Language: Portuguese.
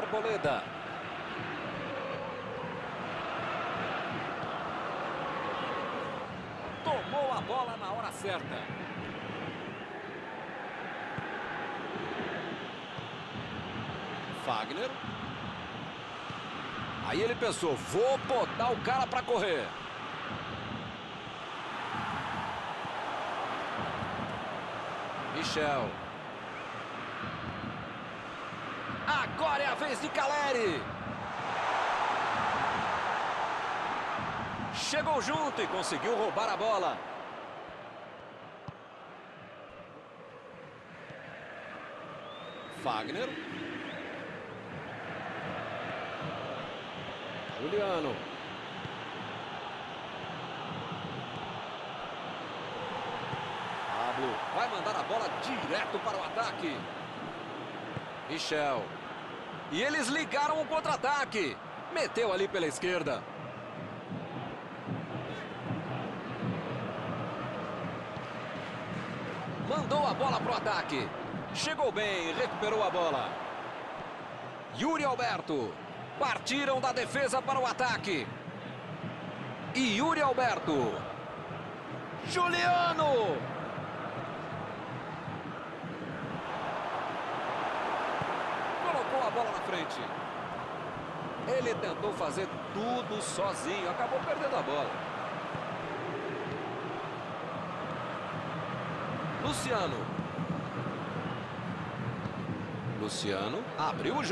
Arboleda. Tomou a bola na hora certa. Fagner. Aí ele pensou, vou botar o cara para correr. Michel. Agora é a vez de Caleri. Chegou junto e conseguiu roubar a bola. Fagner. Juliano. Pablo vai mandar a bola direto para o ataque. Michel. E eles ligaram o contra-ataque. Meteu ali pela esquerda. Mandou a bola para o ataque. Chegou bem, recuperou a bola. Yuri Alberto. Partiram da defesa para o ataque. E Yuri Alberto. Juliano. Bola na frente. Ele tentou fazer tudo sozinho. Acabou perdendo a bola. Luciano. Luciano abriu o jogo.